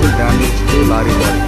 for damage to lorry body.